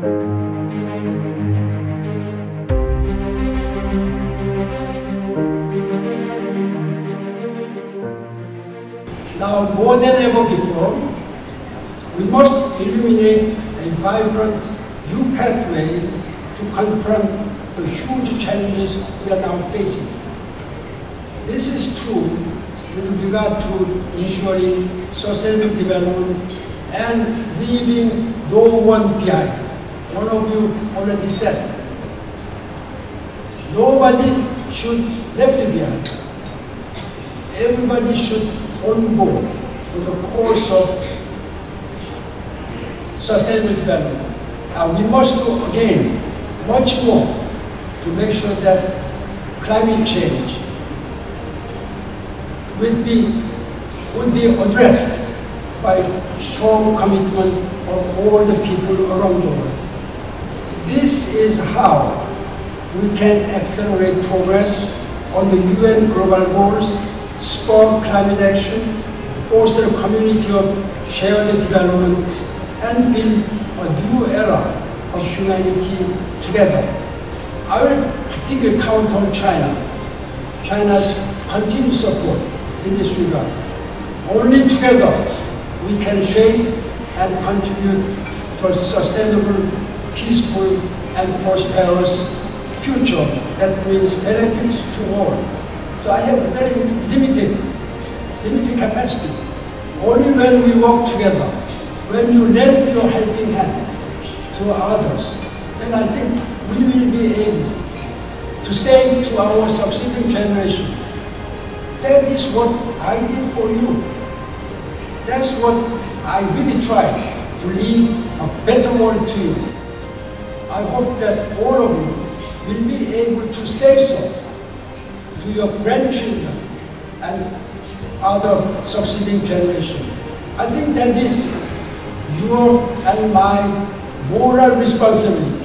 Now, more than ever before, we must illuminate a vibrant new pathway to confront the huge challenges we are now facing. This is true with regard to ensuring sustainable development and leaving no one behind. One of you already said, nobody should left behind. Everybody should on board with the course of sustainable development. And we must do again much more to make sure that climate change would be, would be addressed by strong commitment of all the people around the world. This is how we can accelerate progress on the UN global goals, spur climate action, foster a community of shared development, and build a new era of humanity together. I will particularly count on China, China's continued support in this regard. Only together we can shape and contribute to a sustainable, peaceful, and prosperous future that brings benefits to all. So I have a very limited, limited capacity. Only when we work together, when you lend your helping hand to others, then I think we will be able to say to our succeeding generation, that is what I did for you. That's what I really tried to leave a better world to you. I hope that all of you will be able to say so to your grandchildren and other succeeding generation. I think that is your and my moral responsibility